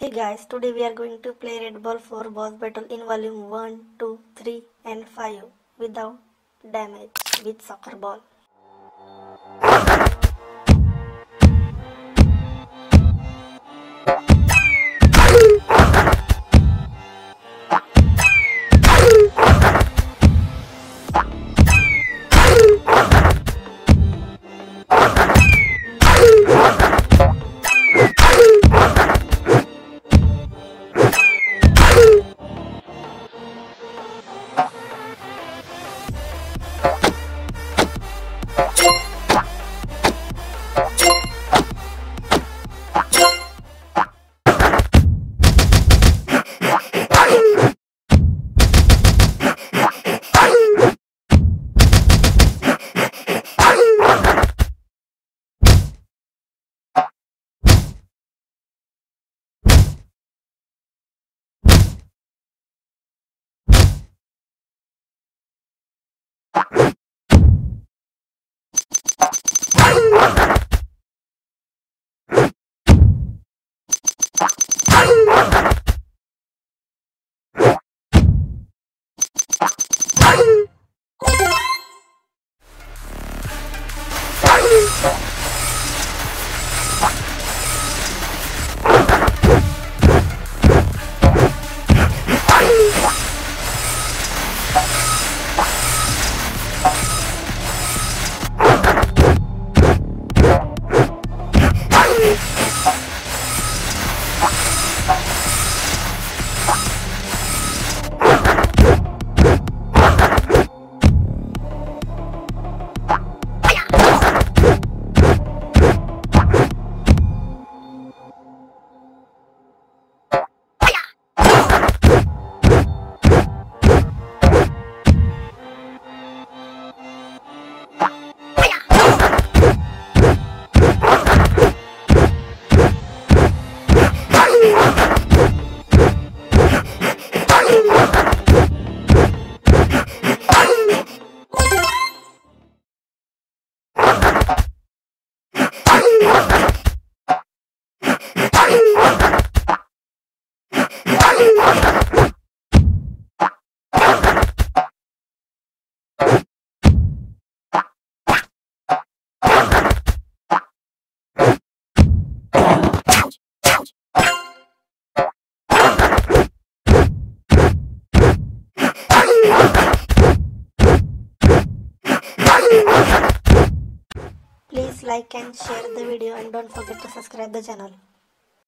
Hey guys, today we are going to play Red Ball 4 boss battle in volume 1, 2, 3 and 5 without damage with soccer ball. Ha! you. Please like and share the video and don't forget to subscribe the channel.